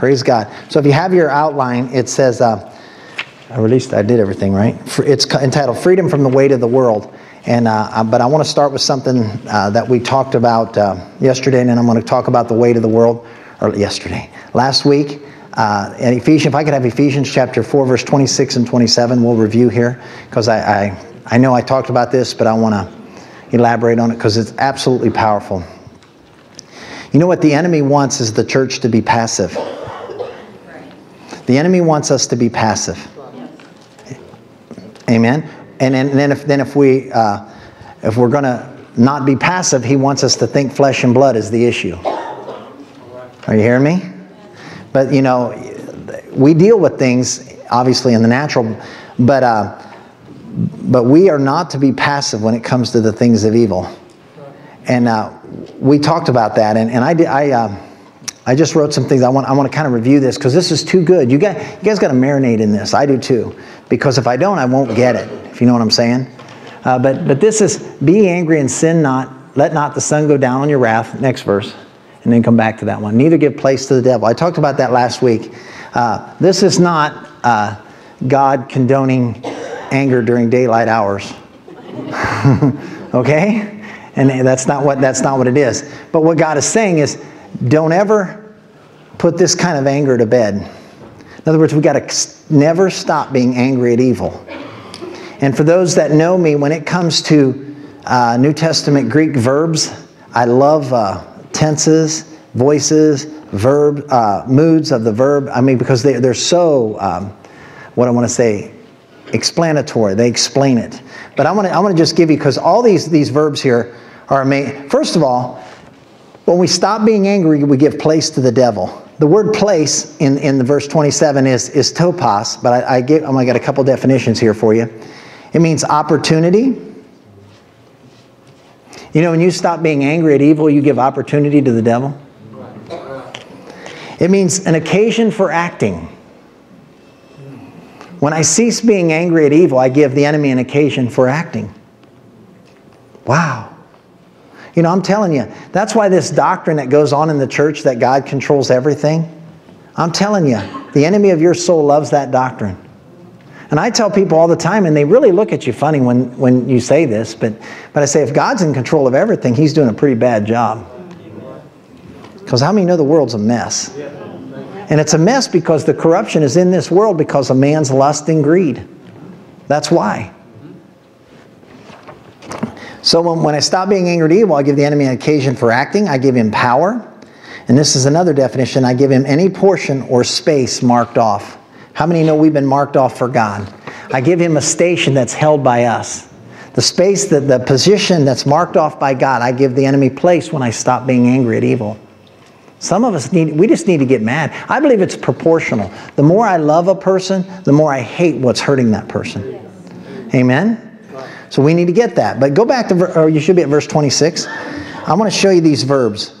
Praise God. So if you have your outline, it says, uh, at least I did everything right. It's entitled Freedom from the Weight of the World. And, uh, but I want to start with something uh, that we talked about uh, yesterday, and then I'm going to talk about the weight of the world, or yesterday, last week. Uh, and Ephesians, if I could have Ephesians chapter 4, verse 26 and 27, we'll review here, because I, I, I know I talked about this, but I want to elaborate on it because it's absolutely powerful. You know what the enemy wants is the church to be passive. The enemy wants us to be passive. Amen. And then, and then if then if we uh, if we're going to not be passive, he wants us to think flesh and blood is the issue. Are you hearing me? But you know, we deal with things obviously in the natural, but uh, but we are not to be passive when it comes to the things of evil. And uh, we talked about that, and, and I did I. I just wrote some things. I want, I want to kind of review this because this is too good. You, got, you guys got to marinate in this. I do too. Because if I don't, I won't get it, if you know what I'm saying. Uh, but, but this is be angry and sin not. Let not the sun go down on your wrath. Next verse. And then come back to that one. Neither give place to the devil. I talked about that last week. Uh, this is not uh, God condoning anger during daylight hours. okay? And that's not what that's not what it is. But what God is saying is don't ever put this kind of anger to bed. In other words, we've got to never stop being angry at evil. And for those that know me, when it comes to uh, New Testament Greek verbs, I love uh, tenses, voices, verb, uh, moods of the verb. I mean, because they, they're so, um, what I want to say, explanatory. They explain it. But I want to I want to just give you because all these these verbs here are amazing. First of all, when we stop being angry, we give place to the devil. The word place in, in the verse 27 is, is topos, but I, I going to get a couple definitions here for you. It means opportunity. You know, when you stop being angry at evil, you give opportunity to the devil. It means an occasion for acting. When I cease being angry at evil, I give the enemy an occasion for acting. Wow. You know, I'm telling you, that's why this doctrine that goes on in the church that God controls everything, I'm telling you, the enemy of your soul loves that doctrine. And I tell people all the time, and they really look at you funny when, when you say this, but, but I say, if God's in control of everything, He's doing a pretty bad job. Because how many know the world's a mess? And it's a mess because the corruption is in this world because of man's lust and greed. That's why. So when, when I stop being angry at evil, I give the enemy an occasion for acting. I give him power. And this is another definition. I give him any portion or space marked off. How many know we've been marked off for God? I give him a station that's held by us. The space, that the position that's marked off by God, I give the enemy place when I stop being angry at evil. Some of us need, we just need to get mad. I believe it's proportional. The more I love a person, the more I hate what's hurting that person. Amen? So we need to get that. But go back to, or you should be at verse 26. I want to show you these verbs.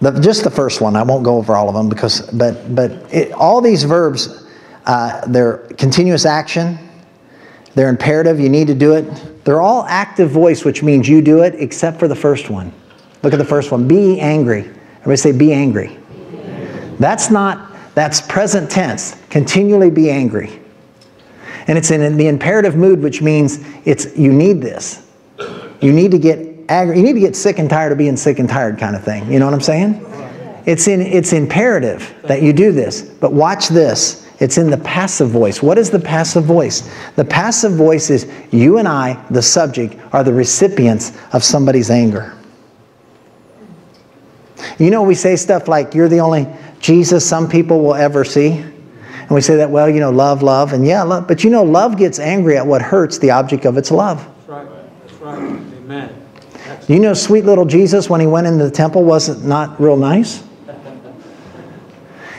The, just the first one. I won't go over all of them because, but, but it, all these verbs, uh, they're continuous action. They're imperative. You need to do it. They're all active voice, which means you do it, except for the first one. Look at the first one. Be angry. Everybody say, be angry. That's not, that's present tense. Continually be angry. And it's in the imperative mood, which means it's you need this. You need to get angry. You need to get sick and tired of being sick and tired, kind of thing. You know what I'm saying? It's in it's imperative that you do this. But watch this. It's in the passive voice. What is the passive voice? The passive voice is you and I, the subject, are the recipients of somebody's anger. You know, we say stuff like, You're the only Jesus some people will ever see. And we say that, well, you know, love, love, and yeah, love. But you know, love gets angry at what hurts the object of its love. That's right. That's right. Amen. That's you know, sweet little Jesus, when he went into the temple, wasn't not real nice?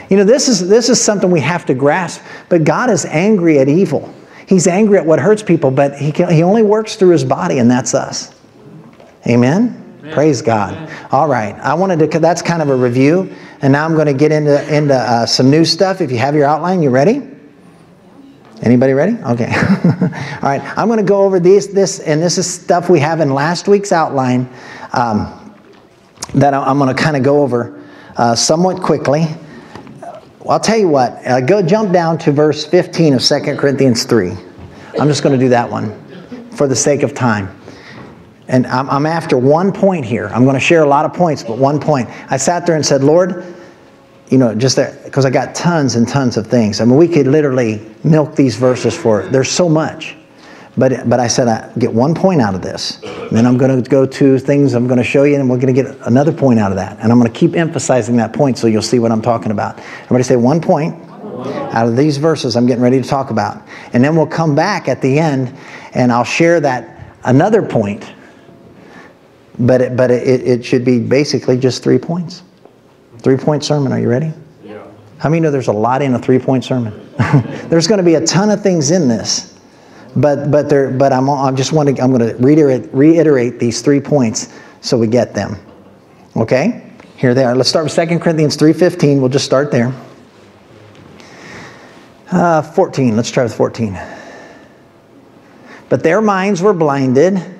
You know, this is, this is something we have to grasp. But God is angry at evil. He's angry at what hurts people, but he, can, he only works through his body, and that's us. Amen? Amen. Praise God. Amen. All right. I wanted to, that's kind of a review. And now I'm going to get into, into uh, some new stuff. If you have your outline, you ready? Anybody ready? Okay. All right. I'm going to go over these, this, and this is stuff we have in last week's outline um, that I'm going to kind of go over uh, somewhat quickly. I'll tell you what, uh, go jump down to verse 15 of 2 Corinthians 3. I'm just going to do that one for the sake of time. And I'm, I'm after one point here. I'm going to share a lot of points, but one point. I sat there and said, Lord, you know, just because I got tons and tons of things. I mean, we could literally milk these verses for, there's so much. But, but I said, I get one point out of this. then I'm going to go to things I'm going to show you, and we're going to get another point out of that. And I'm going to keep emphasizing that point so you'll see what I'm talking about. Everybody say one point out of these verses I'm getting ready to talk about. And then we'll come back at the end, and I'll share that another point. But it, but it, it should be basically just three points. Three point sermon. Are you ready? Yeah. How many know there's a lot in a three point sermon? there's going to be a ton of things in this. But but there but I'm I'm just want to I'm going to reiterate reiterate these three points so we get them. Okay? Here they are. Let's start with 2 Corinthians 3:15. We'll just start there. Uh, 14. Let's try with 14. But their minds were blinded.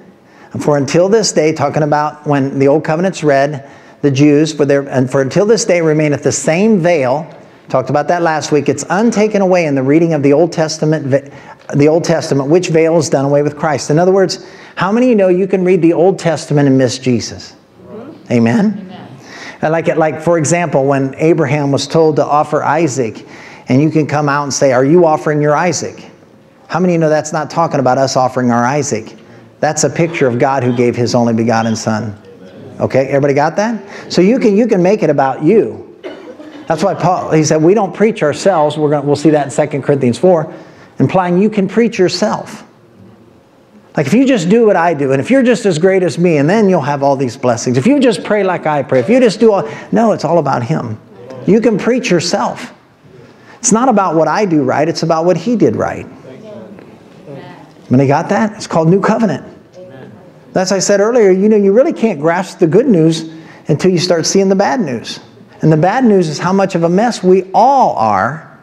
For until this day, talking about when the old covenant's read, the Jews, for their, and for until this day remaineth the same veil. Talked about that last week. It's untaken away in the reading of the Old Testament the Old Testament, which veil is done away with Christ. In other words, how many of you know you can read the Old Testament and miss Jesus? Mm-hmm. Amen? Amen. I like it, like for example, when Abraham was told to offer Isaac, and you can come out and say, Are you offering your Isaac? How many of you know that's not talking about us offering our Isaac? That's a picture of God who gave his only begotten Son. Okay, everybody got that? So you can you can make it about you. That's why Paul he said we don't preach ourselves. We're gonna we'll see that in 2 Corinthians 4 implying you can preach yourself. Like if you just do what I do, and if you're just as great as me, and then you'll have all these blessings. If you just pray like I pray, if you just do all, no, it's all about Him. You can preach yourself. It's not about what I do right, it's about what He did right. When they got that, it's called New Covenant. That's I said earlier, you know, you really can't grasp the good news until you start seeing the bad news. And the bad news is how much of a mess we all are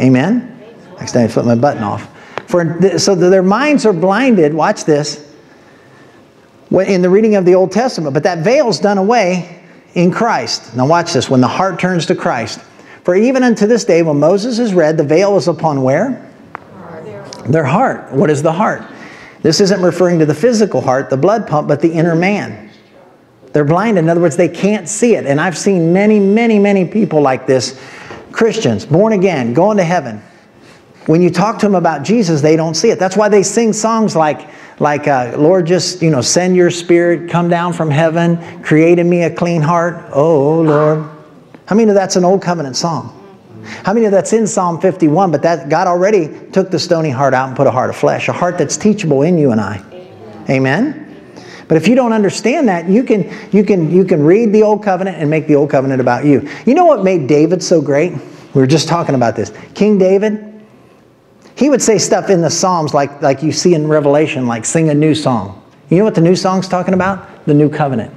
Amen? I flip my button off. For, so their minds are blinded, watch this, in the reading of the Old Testament. But that veil's done away in Christ. Now watch this, when the heart turns to Christ. For even unto this day, when Moses is read, the veil is upon where? Their heart. What is the heart? This isn't referring to the physical heart, the blood pump, but the inner man. They're blind. In other words, they can't see it. And I've seen many, many, many people like this Christians, born again, going to heaven. When you talk to them about Jesus, they don't see it. That's why they sing songs like, like uh, Lord, just, you know, send your spirit, come down from heaven, create in me a clean heart. Oh, Lord. How many of that's an old covenant song? How many of that's in Psalm 51? But that God already took the stony heart out and put a heart of flesh, a heart that's teachable in you and I. Amen? But if you don't understand that, you can, you, can, you can read the Old Covenant and make the Old Covenant about you. You know what made David so great? We were just talking about this. King David, he would say stuff in the Psalms like, like you see in Revelation, like sing a new song. You know what the new song's talking about? The new covenant.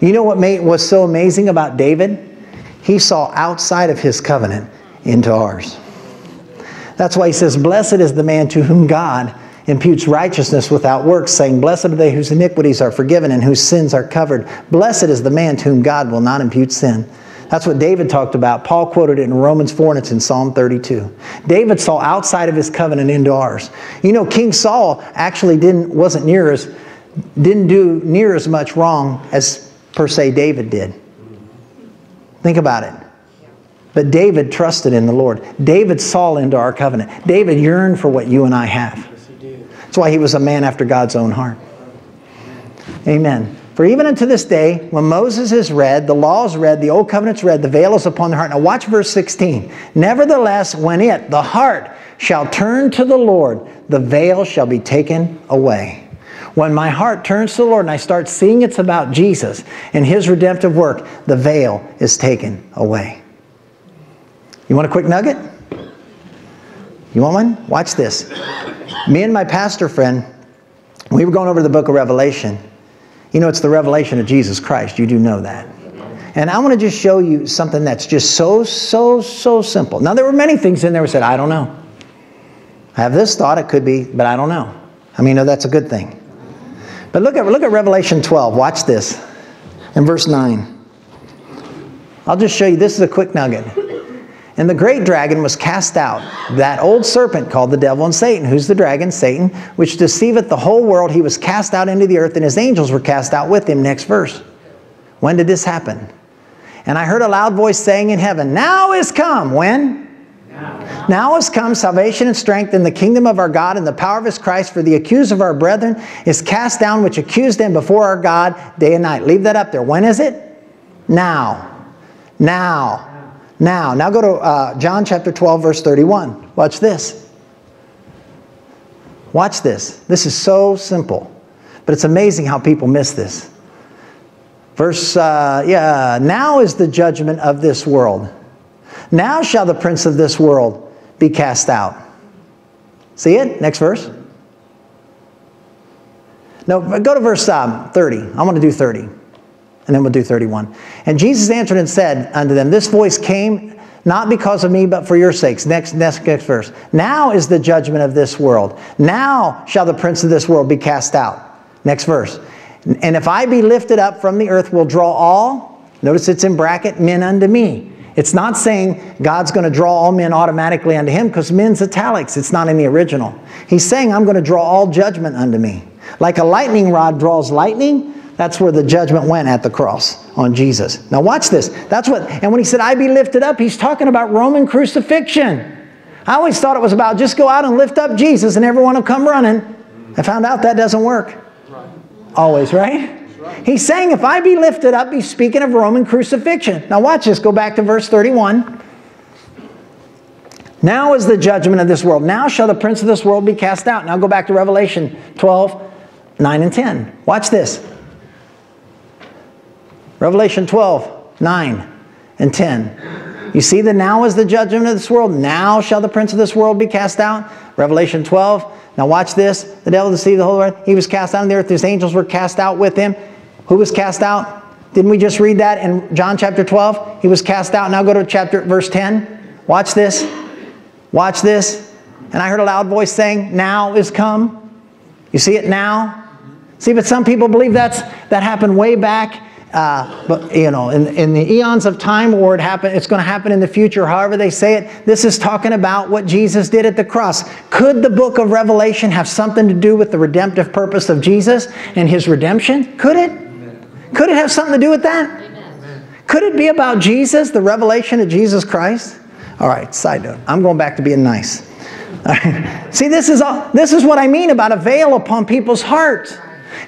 You know what made, was so amazing about David? He saw outside of his covenant into ours. That's why he says, Blessed is the man to whom God imputes righteousness without works, saying, Blessed are they whose iniquities are forgiven and whose sins are covered. Blessed is the man to whom God will not impute sin. That's what David talked about. Paul quoted it in Romans 4 and it's in Psalm 32. David saw outside of his covenant into ours. You know, King Saul actually didn't wasn't near as didn't do near as much wrong as per se David did. Think about it. But David trusted in the Lord. David saw into our covenant. David yearned for what you and I have. That's why he was a man after God's own heart. Amen. For even unto this day, when Moses is read, the law is read, the old covenant's read, the veil is upon the heart. Now watch verse 16. Nevertheless, when it, the heart, shall turn to the Lord, the veil shall be taken away. When my heart turns to the Lord and I start seeing it's about Jesus and His redemptive work, the veil is taken away. You want a quick nugget? You want one? Watch this. Me and my pastor friend, we were going over the book of Revelation. You know, it's the revelation of Jesus Christ. You do know that. And I want to just show you something that's just so, so, so simple. Now, there were many things in there we said, I don't know. I have this thought, it could be, but I don't know. I mean, no, that's a good thing. But look at, look at Revelation 12. Watch this. In verse 9. I'll just show you. This is a quick nugget. And the great dragon was cast out, that old serpent called the devil and Satan. Who's the dragon? Satan, which deceiveth the whole world. He was cast out into the earth, and his angels were cast out with him. Next verse. When did this happen? And I heard a loud voice saying in heaven, Now is come. When? Now. is come salvation and strength in the kingdom of our God and the power of his Christ, for the accuser of our brethren is cast down, which accused them before our God day and night. Leave that up there. When is it? Now. Now. Now, now go to uh, John chapter 12, verse 31. Watch this. Watch this. This is so simple, but it's amazing how people miss this. Verse, uh, yeah, now is the judgment of this world. Now shall the prince of this world be cast out. See it? Next verse. No, go to verse um, 30. I want to do 30 and then we'll do 31. And Jesus answered and said unto them, This voice came not because of me, but for your sakes. Next, next, next verse. Now is the judgment of this world. Now shall the prince of this world be cast out. Next verse. And if I be lifted up from the earth, will draw all, notice it's in bracket, men unto me. It's not saying God's going to draw all men automatically unto him because men's italics. It's not in the original. He's saying, I'm going to draw all judgment unto me. Like a lightning rod draws lightning, that's where the judgment went at the cross on Jesus. Now watch this. That's what, and when he said, I be lifted up, he's talking about Roman crucifixion. I always thought it was about just go out and lift up Jesus and everyone will come running. I found out that doesn't work. Always, right? He's saying, if I be lifted up, he's speaking of Roman crucifixion. Now watch this. Go back to verse 31. Now is the judgment of this world. Now shall the prince of this world be cast out. Now go back to Revelation 12, 9 and 10. Watch this. Revelation 12, 9 and 10. You see the now is the judgment of this world. Now shall the prince of this world be cast out. Revelation 12. Now watch this. The devil deceived the whole world. He was cast out on the earth. His angels were cast out with him. Who was cast out? Didn't we just read that in John chapter 12? He was cast out. Now go to chapter verse 10. Watch this. Watch this. And I heard a loud voice saying, Now is come. You see it now? See, but some people believe that's that happened way back uh, but you know, in, in the eons of time, or it happen, it's going to happen in the future. However they say it, this is talking about what Jesus did at the cross. Could the book of Revelation have something to do with the redemptive purpose of Jesus and His redemption? Could it? Could it have something to do with that? Could it be about Jesus, the revelation of Jesus Christ? All right, side note. I'm going back to being nice. See, this is, all, this is what I mean about a veil upon people's hearts.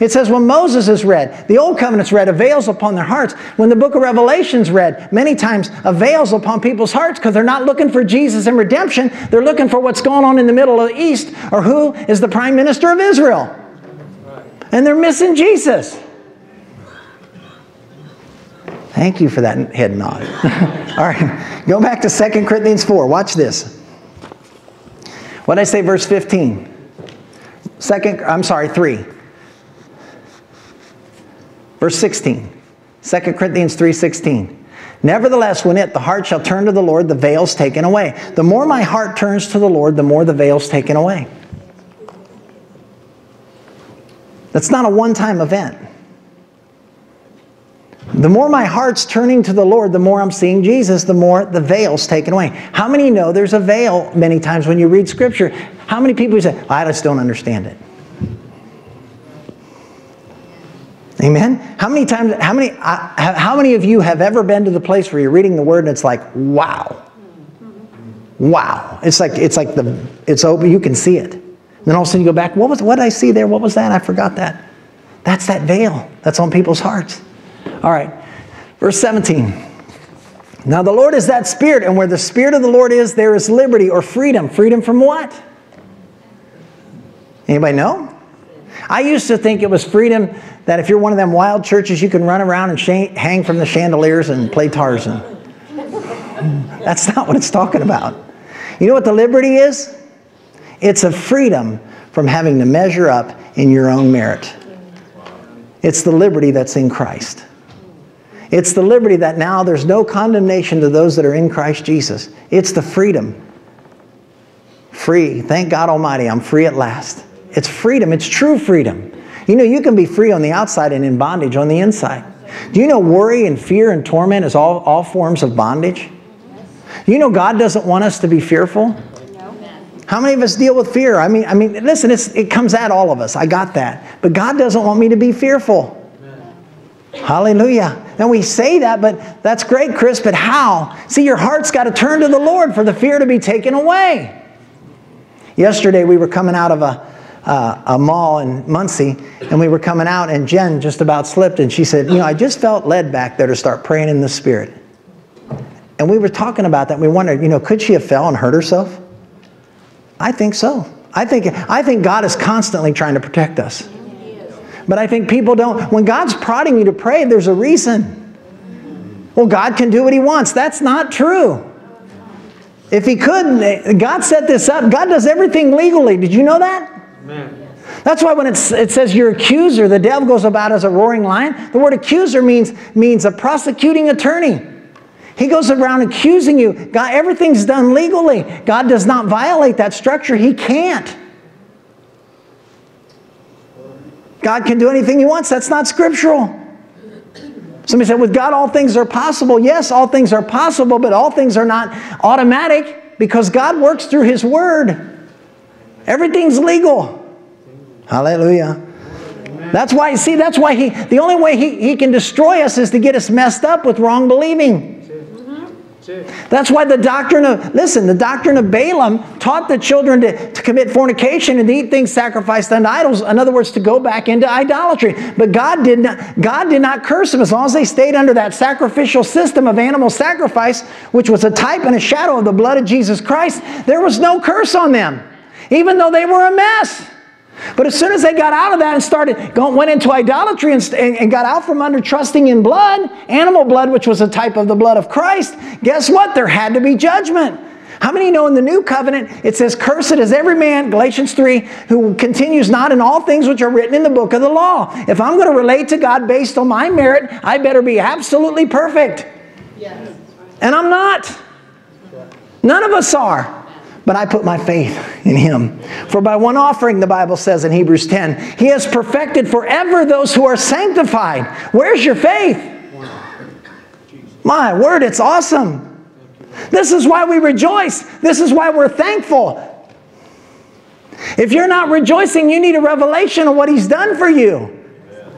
It says when Moses is read, the Old Covenant's read, a veil's upon their hearts. When the book of Revelation's read, many times a veil's upon people's hearts because they're not looking for Jesus and redemption. They're looking for what's going on in the middle of the East or who is the prime minister of Israel. And they're missing Jesus. Thank you for that head nod. All right, go back to 2 Corinthians 4. Watch this. What did I say, verse 15? Second, I'm sorry, 3. Verse 16, 2 Corinthians 3.16. Nevertheless, when it, the heart shall turn to the Lord, the veil's taken away. The more my heart turns to the Lord, the more the veil's taken away. That's not a one-time event. The more my heart's turning to the Lord, the more I'm seeing Jesus, the more the veil's taken away. How many know there's a veil many times when you read Scripture? How many people say, I just don't understand it? Amen. How many times? How many? How many of you have ever been to the place where you're reading the word and it's like, wow, wow. It's like it's like the it's open. You can see it. And then all of a sudden you go back. What was what did I see there? What was that? I forgot that. That's that veil that's on people's hearts. All right, verse 17. Now the Lord is that Spirit, and where the Spirit of the Lord is, there is liberty or freedom. Freedom from what? Anybody know? I used to think it was freedom that if you're one of them wild churches, you can run around and hang from the chandeliers and play Tarzan. That's not what it's talking about. You know what the liberty is? It's a freedom from having to measure up in your own merit. It's the liberty that's in Christ. It's the liberty that now there's no condemnation to those that are in Christ Jesus. It's the freedom. Free. Thank God Almighty, I'm free at last. It's freedom. It's true freedom. You know, you can be free on the outside and in bondage on the inside. Do you know worry and fear and torment is all, all forms of bondage? You know God doesn't want us to be fearful? How many of us deal with fear? I mean, I mean, listen, it comes at all of us. I got that. But God doesn't want me to be fearful. Hallelujah. Now we say that, but that's great, Chris, but how? See, your heart's got to turn to the Lord for the fear to be taken away. Yesterday we were coming out of a, uh, a mall in Muncie, and we were coming out, and Jen just about slipped, and she said, You know, I just felt led back there to start praying in the Spirit. And we were talking about that. and We wondered, you know, could she have fell and hurt herself? I think so. I think, I think God is constantly trying to protect us. But I think people don't, when God's prodding you to pray, there's a reason. Well, God can do what He wants. That's not true. If He could, God set this up. God does everything legally. Did you know that? Amen. That's why when it says your accuser, the devil goes about as a roaring lion. The word accuser means, means a prosecuting attorney. He goes around accusing you. God, everything's done legally. God does not violate that structure. He can't. God can do anything He wants. That's not scriptural. Somebody said, with God, all things are possible. Yes, all things are possible, but all things are not automatic because God works through His Word. Everything's legal. Hallelujah. That's why, see, that's why he, the only way he, he can destroy us is to get us messed up with wrong believing. That's why the doctrine of, listen, the doctrine of Balaam taught the children to, to commit fornication and to eat things sacrificed unto idols. In other words, to go back into idolatry. But God did not, God did not curse them as long as they stayed under that sacrificial system of animal sacrifice, which was a type and a shadow of the blood of Jesus Christ. There was no curse on them, even though they were a mess. But as soon as they got out of that and started, going, went into idolatry and, and, got out from under trusting in blood, animal blood, which was a type of the blood of Christ, guess what? There had to be judgment. How many know in the new covenant it says, Cursed is every man, Galatians 3, who continues not in all things which are written in the book of the law. If I'm going to relate to God based on my merit, I better be absolutely perfect. Yes. And I'm not. None of us are but I put my faith in him. For by one offering, the Bible says in Hebrews 10, he has perfected forever those who are sanctified. Where's your faith? My word, it's awesome. This is why we rejoice. This is why we're thankful. If you're not rejoicing, you need a revelation of what he's done for you.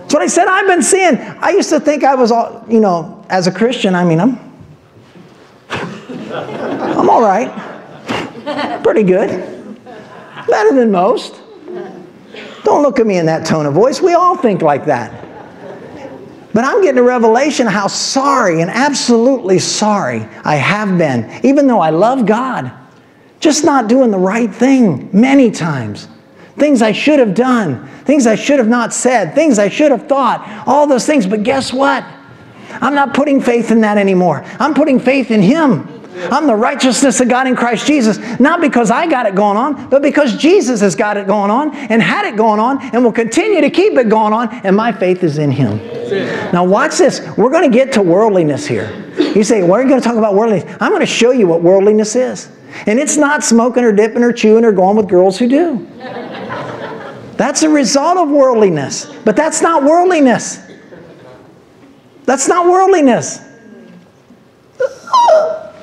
That's what I said I've been seeing. I used to think I was all, you know, as a Christian, I mean, I'm I'm all right. Pretty good. Better than most. Don't look at me in that tone of voice. We all think like that. But I'm getting a revelation how sorry and absolutely sorry I have been, even though I love God. Just not doing the right thing many times. Things I should have done, things I should have not said, things I should have thought, all those things. But guess what? I'm not putting faith in that anymore. I'm putting faith in Him. I'm the righteousness of God in Christ Jesus, not because I got it going on, but because Jesus has got it going on and had it going on and will continue to keep it going on, and my faith is in Him. Now, watch this. We're going to get to worldliness here. You say, Why are you going to talk about worldliness? I'm going to show you what worldliness is. And it's not smoking or dipping or chewing or going with girls who do. That's a result of worldliness. But that's not worldliness. That's not worldliness.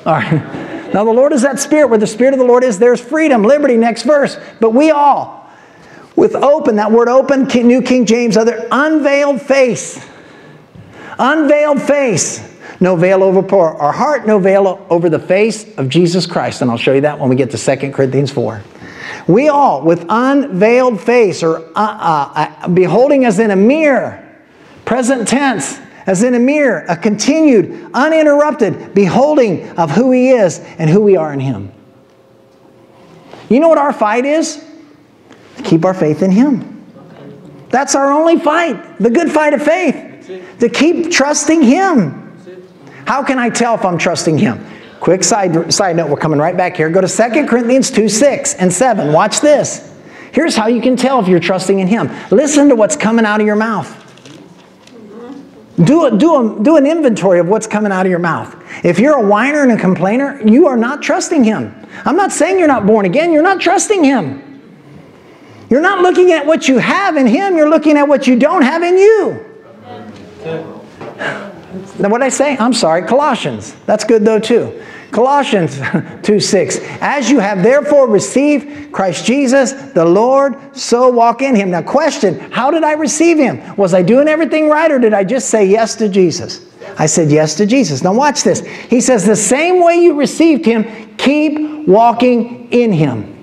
All right. Now, the Lord is that Spirit. Where the Spirit of the Lord is, there's freedom, liberty. Next verse. But we all, with open, that word open, New King James, other, unveiled face. Unveiled face. No veil over our heart, no veil over the face of Jesus Christ. And I'll show you that when we get to 2 Corinthians 4. We all, with unveiled face, or uh, uh, uh, beholding as in a mirror, present tense, as in a mirror, a continued, uninterrupted beholding of who He is and who we are in Him. You know what our fight is? keep our faith in Him. That's our only fight, the good fight of faith. To keep trusting Him. How can I tell if I'm trusting Him? Quick side, side note, we're coming right back here. Go to 2 Corinthians 2 6 and 7. Watch this. Here's how you can tell if you're trusting in Him. Listen to what's coming out of your mouth. Do, a, do, a, do an inventory of what's coming out of your mouth. If you're a whiner and a complainer, you are not trusting Him. I'm not saying you're not born again, you're not trusting Him. You're not looking at what you have in Him, you're looking at what you don't have in you. Now, what did I say? I'm sorry, Colossians. That's good though, too. Colossians 2 6. As you have therefore received Christ Jesus, the Lord, so walk in him. Now, question How did I receive him? Was I doing everything right or did I just say yes to Jesus? I said yes to Jesus. Now, watch this. He says, The same way you received him, keep walking in him.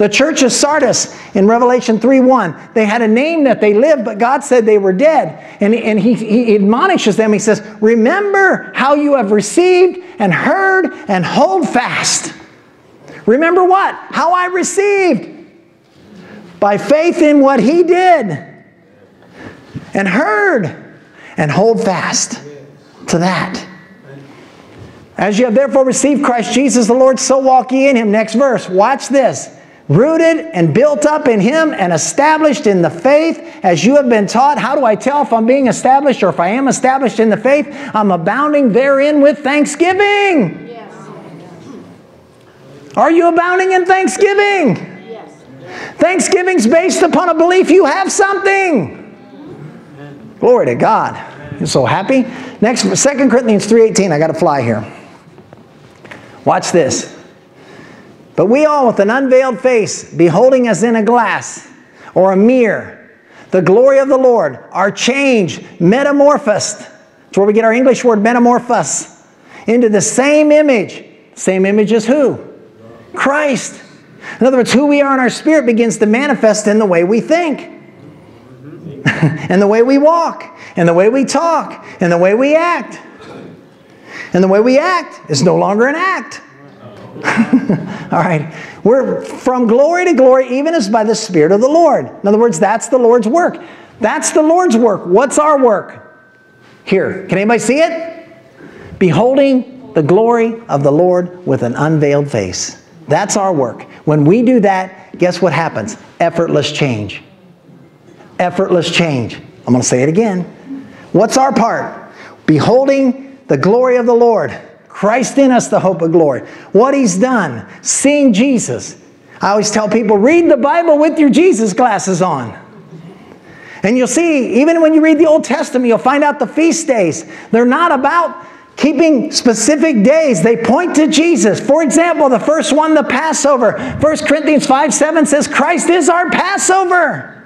The church of Sardis in Revelation 3 1, they had a name that they lived, but God said they were dead. And, and he, he admonishes them. He says, Remember how you have received and heard and hold fast. Remember what? How I received. By faith in what he did and heard and hold fast to that. As you have therefore received Christ Jesus the Lord, so walk ye in him. Next verse. Watch this rooted and built up in Him and established in the faith as you have been taught. How do I tell if I'm being established or if I am established in the faith? I'm abounding therein with thanksgiving. Yes. Are you abounding in thanksgiving? Yes. Thanksgiving's based upon a belief you have something. Glory to God. You're so happy. Next, 2 Corinthians 3.18. I got to fly here. Watch this. But we all, with an unveiled face, beholding as in a glass or a mirror, the glory of the Lord, are changed, metamorphosed. That's where we get our English word metamorphose. Into the same image. Same image as who? Christ. In other words, who we are in our spirit begins to manifest in the way we think, and the way we walk, and the way we talk, and the way we act. And the way we act is no longer an act. All right. We're from glory to glory, even as by the Spirit of the Lord. In other words, that's the Lord's work. That's the Lord's work. What's our work? Here. Can anybody see it? Beholding the glory of the Lord with an unveiled face. That's our work. When we do that, guess what happens? Effortless change. Effortless change. I'm going to say it again. What's our part? Beholding the glory of the Lord Christ in us, the hope of glory. What he's done, seeing Jesus. I always tell people read the Bible with your Jesus glasses on. And you'll see, even when you read the Old Testament, you'll find out the feast days. They're not about keeping specific days, they point to Jesus. For example, the first one, the Passover. 1 Corinthians 5 7 says, Christ is our Passover.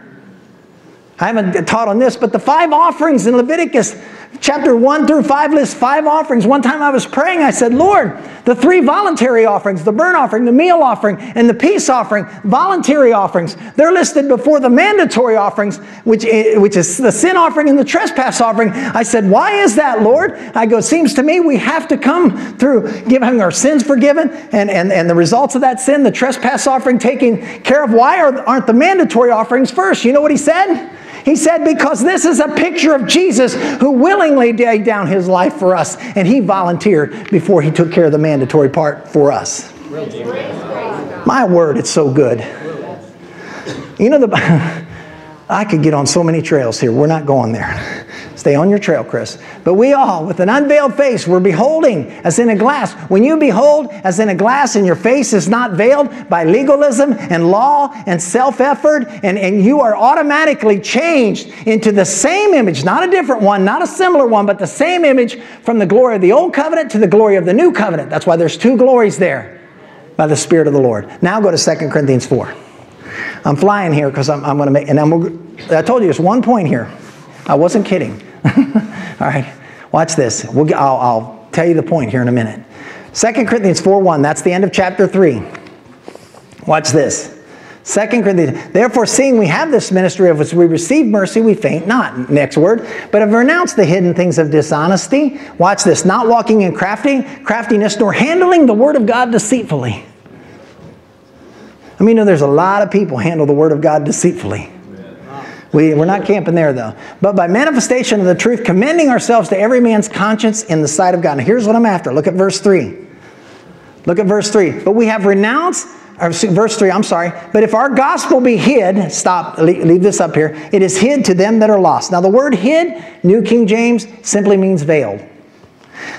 I haven't taught on this, but the five offerings in Leviticus chapter 1 through 5 lists five offerings. One time I was praying, I said, Lord, the three voluntary offerings, the burnt offering, the meal offering, and the peace offering, voluntary offerings, they're listed before the mandatory offerings, which, which is the sin offering and the trespass offering. I said, Why is that, Lord? I go, Seems to me we have to come through giving our sins forgiven and, and, and the results of that sin, the trespass offering taken care of. Why aren't the mandatory offerings first? You know what he said? He said, Because this is a picture of Jesus who willingly laid down his life for us, and he volunteered before he took care of the mandatory part for us. My word, it's so good. You know, the, I could get on so many trails here. We're not going there. Stay on your trail, Chris. But we all, with an unveiled face, we're beholding as in a glass. When you behold as in a glass and your face is not veiled by legalism and law and self effort, and, and you are automatically changed into the same image, not a different one, not a similar one, but the same image from the glory of the old covenant to the glory of the new covenant. That's why there's two glories there by the Spirit of the Lord. Now go to 2 Corinthians 4. I'm flying here because I'm, I'm going to make, and I'm, I told you there's one point here. I wasn't kidding. All right, watch this. We'll I'll, I'll tell you the point here in a minute. 2 Corinthians 4 1, that's the end of chapter 3. Watch this. 2 Corinthians, therefore, seeing we have this ministry of which we receive mercy, we faint not. Next word, but have renounced the hidden things of dishonesty. Watch this, not walking in crafty, craftiness, nor handling the word of God deceitfully. I mean, there's a lot of people handle the word of God deceitfully. We, we're not camping there though. But by manifestation of the truth, commending ourselves to every man's conscience in the sight of God. Now here's what I'm after. Look at verse 3. Look at verse 3. But we have renounced, or verse 3, I'm sorry. But if our gospel be hid, stop, leave this up here. It is hid to them that are lost. Now the word hid, New King James, simply means veiled.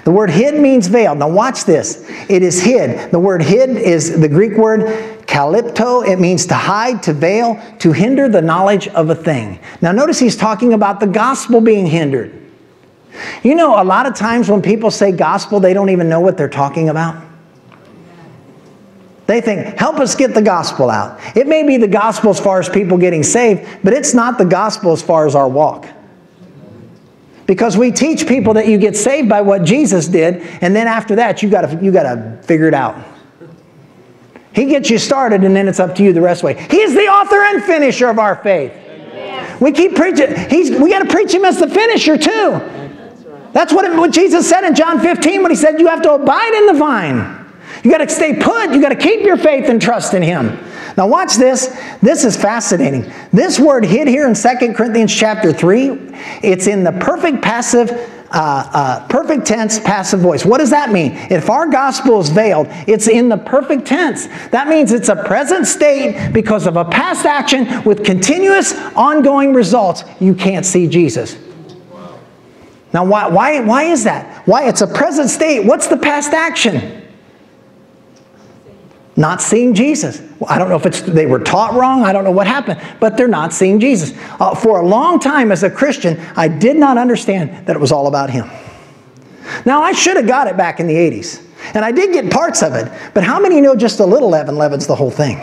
The word hid means veiled. Now watch this. It is hid. The word hid is the Greek word Calypto, it means to hide, to veil, to hinder the knowledge of a thing. Now, notice he's talking about the gospel being hindered. You know, a lot of times when people say gospel, they don't even know what they're talking about. They think, help us get the gospel out. It may be the gospel as far as people getting saved, but it's not the gospel as far as our walk. Because we teach people that you get saved by what Jesus did, and then after that, you gotta, you gotta figure it out. He gets you started, and then it's up to you the rest of the way. He's the author and finisher of our faith. We keep preaching. He's, we got to preach him as the finisher, too. That's what, it, what Jesus said in John 15 when he said, You have to abide in the vine. You got to stay put. You got to keep your faith and trust in him. Now watch this. This is fascinating. This word hid here in 2 Corinthians chapter 3, it's in the perfect passive uh, uh, perfect tense passive voice. What does that mean? If our gospel is veiled, it's in the perfect tense. That means it's a present state because of a past action with continuous ongoing results. You can't see Jesus. Now, why, why, why is that? Why? It's a present state. What's the past action? Not seeing Jesus. Well, I don't know if it's they were taught wrong. I don't know what happened, but they're not seeing Jesus. Uh, for a long time as a Christian, I did not understand that it was all about Him. Now, I should have got it back in the 80s, and I did get parts of it, but how many know just a little leaven leavens the whole thing?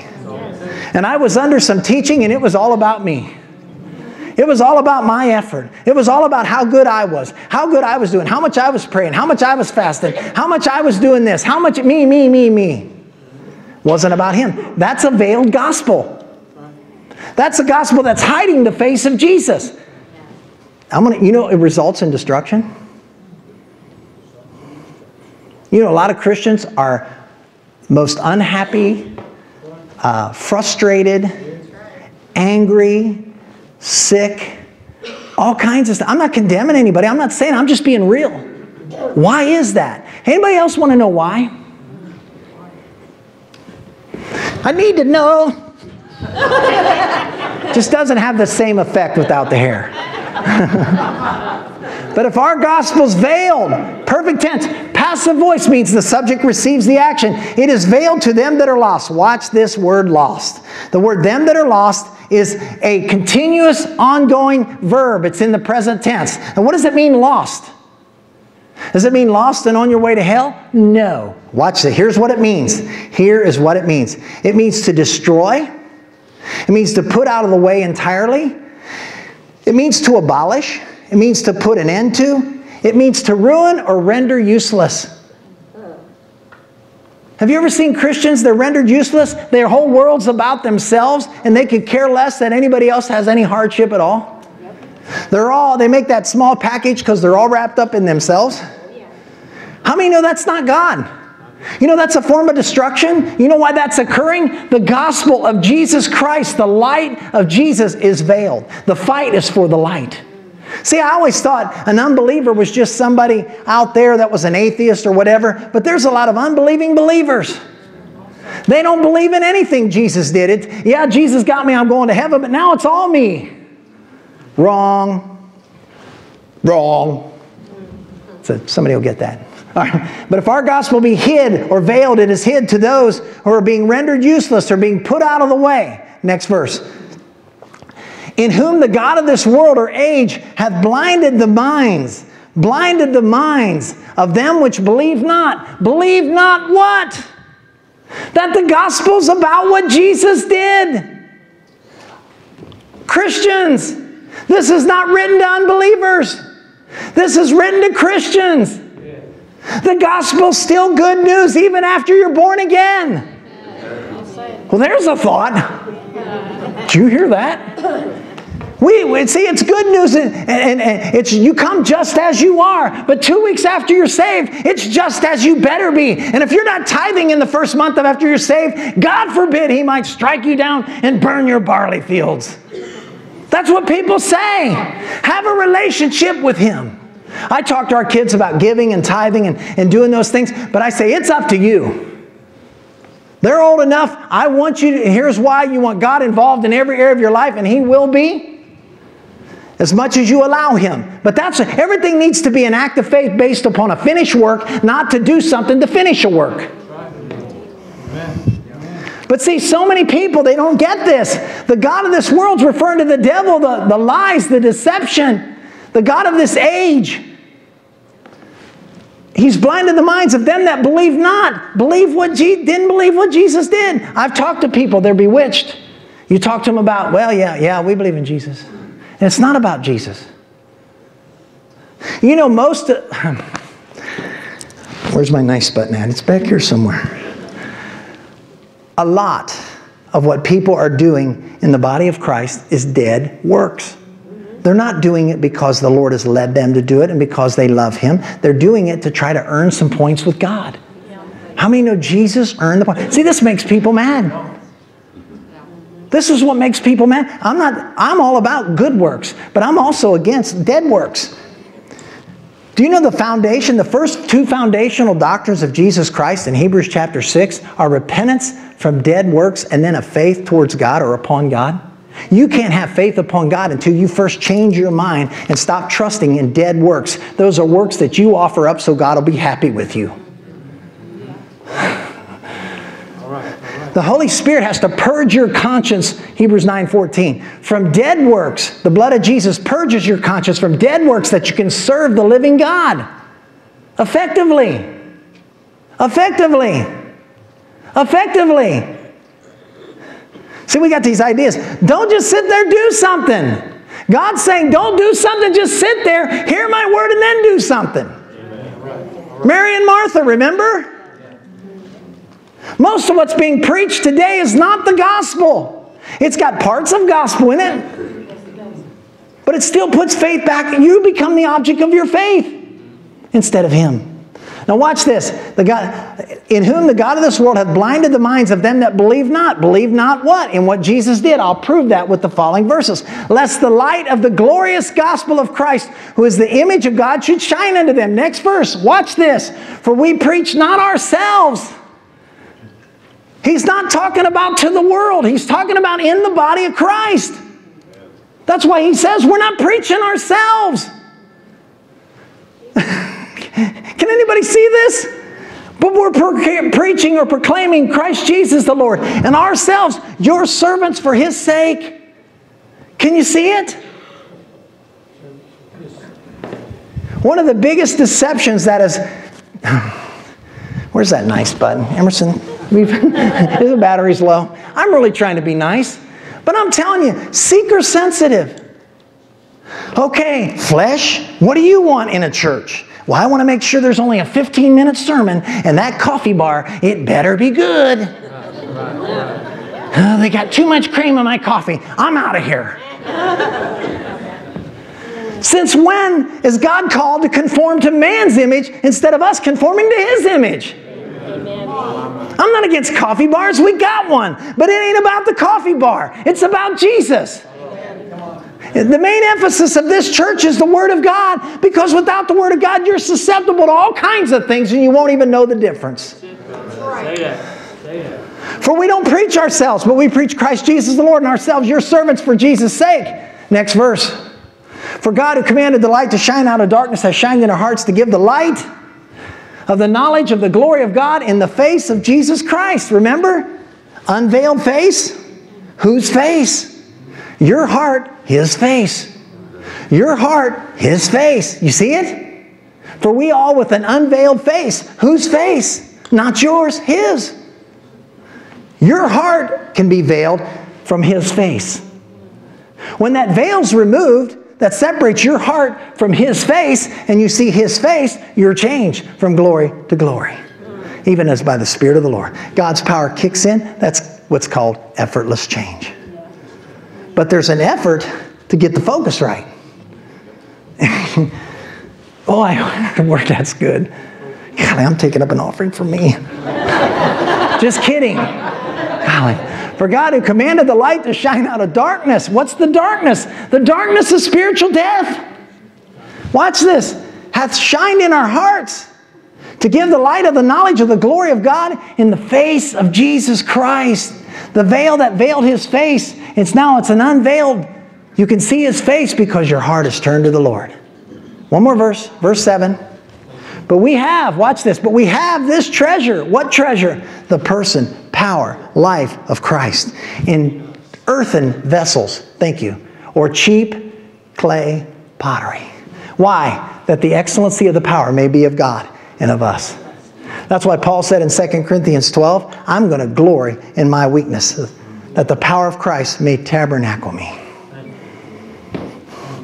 And I was under some teaching, and it was all about me. It was all about my effort. It was all about how good I was, how good I was doing, how much I was praying, how much I was fasting, how much I was doing this, how much me, me, me, me. Wasn't about him. That's a veiled gospel. That's a gospel that's hiding the face of Jesus. I'm gonna, you know, it results in destruction. You know, a lot of Christians are most unhappy, uh, frustrated, angry, sick, all kinds of stuff. I'm not condemning anybody. I'm not saying, I'm just being real. Why is that? Anybody else want to know why? I need to know. just doesn't have the same effect without the hair. but if our gospel's veiled, perfect tense, passive voice means the subject receives the action. It is veiled to them that are lost. Watch this word lost. The word them that are lost is a continuous, ongoing verb. It's in the present tense. And what does it mean, lost? Does it mean lost and on your way to hell? No. Watch this. Here's what it means. Here is what it means it means to destroy, it means to put out of the way entirely, it means to abolish, it means to put an end to, it means to ruin or render useless. Have you ever seen Christians? They're rendered useless. Their whole world's about themselves, and they could care less that anybody else has any hardship at all. They're all, they make that small package because they're all wrapped up in themselves. How many know that's not God? You know that's a form of destruction? You know why that's occurring? The gospel of Jesus Christ, the light of Jesus is veiled. The fight is for the light. See, I always thought an unbeliever was just somebody out there that was an atheist or whatever, but there's a lot of unbelieving believers. They don't believe in anything Jesus did. It, yeah, Jesus got me, I'm going to heaven, but now it's all me. Wrong. Wrong. So somebody will get that. But if our gospel be hid or veiled, it is hid to those who are being rendered useless or being put out of the way. Next verse. In whom the God of this world or age hath blinded the minds, blinded the minds of them which believe not. Believe not what? That the gospel's about what Jesus did. Christians, this is not written to unbelievers. This is written to Christians. The gospel's still good news even after you're born again. Well, there's a thought. Did you hear that? We, see it's good news and, and, and, it's you come just as you are but two weeks after you're saved it's just as you better be and if you're not tithing in the first month of after you're saved god forbid he might strike you down and burn your barley fields that's what people say have a relationship with him I talk to our kids about giving and tithing and, and doing those things, but I say it's up to you. They're old enough. I want you to, here's why you want God involved in every area of your life, and He will be as much as you allow Him. But that's everything needs to be an act of faith based upon a finished work, not to do something to finish a work. But see, so many people, they don't get this. The God of this world's referring to the devil, the, the lies, the deception. The God of this age, He's blinded the minds of them that believe not. Believe what Je- didn't believe what Jesus did. I've talked to people, they're bewitched. You talk to them about, well, yeah, yeah, we believe in Jesus. And it's not about Jesus. You know, most. Of, where's my nice button at? It's back here somewhere. A lot of what people are doing in the body of Christ is dead works. They're not doing it because the Lord has led them to do it and because they love Him. They're doing it to try to earn some points with God. How many know Jesus earned the points? See, this makes people mad. This is what makes people mad. I'm not, I'm all about good works, but I'm also against dead works. Do you know the foundation, the first two foundational doctrines of Jesus Christ in Hebrews chapter 6 are repentance from dead works and then a faith towards God or upon God? You can't have faith upon God until you first change your mind and stop trusting in dead works. Those are works that you offer up so God will be happy with you. The Holy Spirit has to purge your conscience, Hebrews 9:14, from dead works. The blood of Jesus purges your conscience from dead works that you can serve the living God effectively. Effectively. Effectively. See, we got these ideas. Don't just sit there, do something. God's saying, don't do something, just sit there, hear my word, and then do something. Mary and Martha, remember? Most of what's being preached today is not the gospel. It's got parts of gospel in it, but it still puts faith back. You become the object of your faith instead of Him. Now watch this. The God, in whom the God of this world hath blinded the minds of them that believe not. Believe not what? In what Jesus did. I'll prove that with the following verses. Lest the light of the glorious gospel of Christ, who is the image of God, should shine unto them. Next verse. Watch this. For we preach not ourselves He's not talking about to the world, he's talking about in the body of Christ. That's why he says we're not preaching ourselves. Can anybody see this? But we're preaching or proclaiming Christ Jesus the Lord and ourselves, your servants for his sake. Can you see it? One of the biggest deceptions that is. Where's that nice button? Emerson, the battery's low. I'm really trying to be nice. But I'm telling you, seeker sensitive. Okay, flesh, what do you want in a church? Well, I want to make sure there's only a 15 minute sermon, and that coffee bar, it better be good. They got too much cream in my coffee. I'm out of here. Since when is God called to conform to man's image instead of us conforming to his image? I'm not against coffee bars. We got one. But it ain't about the coffee bar, it's about Jesus. The main emphasis of this church is the Word of God because without the Word of God, you're susceptible to all kinds of things and you won't even know the difference. For we don't preach ourselves, but we preach Christ Jesus the Lord and ourselves, your servants for Jesus' sake. Next verse. For God, who commanded the light to shine out of darkness, has shined in our hearts to give the light of the knowledge of the glory of God in the face of Jesus Christ. Remember? Unveiled face. Whose face? Your heart, His face. Your heart, His face. You see it? For we all with an unveiled face. Whose face? Not yours, His. Your heart can be veiled from His face. When that veil's removed, that separates your heart from His face, and you see His face, you're changed from glory to glory. Even as by the Spirit of the Lord. God's power kicks in. That's what's called effortless change. But there's an effort to get the focus right. oh, I work that's good. Golly, I'm taking up an offering for me. Just kidding. Golly. For God who commanded the light to shine out of darkness. What's the darkness? The darkness is spiritual death. Watch this. Hath shined in our hearts to give the light of the knowledge of the glory of God in the face of Jesus Christ. The veil that veiled his face, it's now it's an unveiled. You can see his face because your heart is turned to the Lord. One more verse, verse 7. But we have, watch this, but we have this treasure. What treasure? The person, power, life of Christ in earthen vessels, thank you, or cheap clay pottery. Why? That the excellency of the power may be of God and of us. That's why Paul said in 2 Corinthians 12, I'm going to glory in my weaknesses, that the power of Christ may tabernacle me.